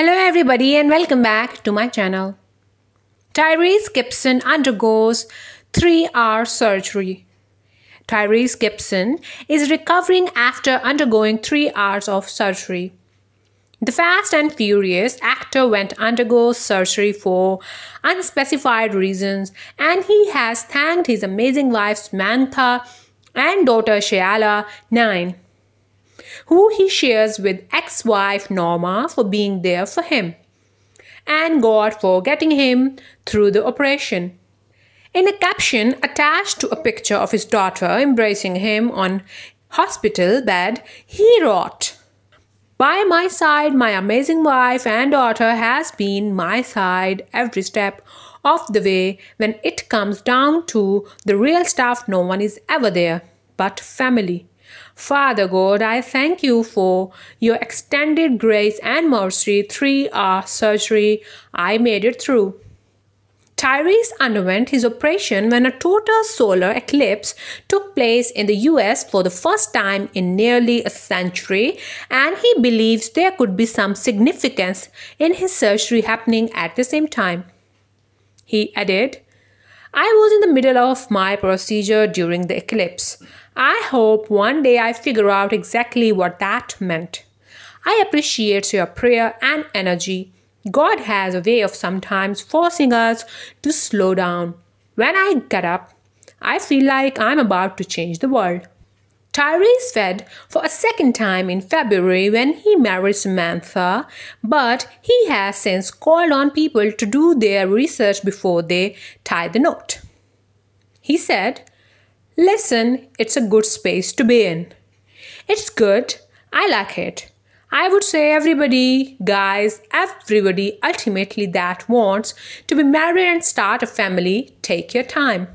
Hello everybody and welcome back to my channel. Tyrese Gibson undergoes 3-hour surgery. Tyrese Gibson is recovering after undergoing 3 hours of surgery. The Fast and Furious actor went undergo surgery for unspecified reasons and he has thanked his amazing wife Samantha and daughter Shayla 9 who he shares with ex wife Norma for being there for him, and God for getting him through the operation. In a caption attached to a picture of his daughter embracing him on hospital bed, he wrote, By my side, my amazing wife and daughter has been my side every step of the way. When it comes down to the real stuff, no one is ever there but family. Father God, I thank you for your extended grace and mercy. Three hour surgery, I made it through. Tyrese underwent his operation when a total solar eclipse took place in the US for the first time in nearly a century, and he believes there could be some significance in his surgery happening at the same time. He added, I was in the middle of my procedure during the eclipse. I hope one day I figure out exactly what that meant. I appreciate your prayer and energy. God has a way of sometimes forcing us to slow down. When I get up, I feel like I'm about to change the world. Tyrese fed for a second time in February when he married Samantha, but he has since called on people to do their research before they tie the knot. He said, Listen, it's a good space to be in. It's good. I like it. I would say everybody, guys, everybody ultimately that wants to be married and start a family, take your time.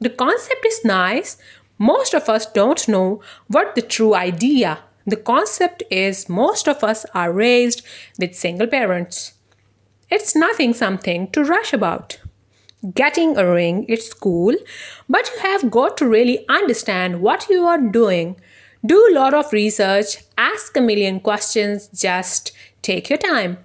The concept is nice. Most of us don't know what the true idea. The concept is most of us are raised with single parents. It's nothing something to rush about getting a ring, it's cool, but you have got to really understand what you are doing. Do a lot of research, ask a million questions, just take your time.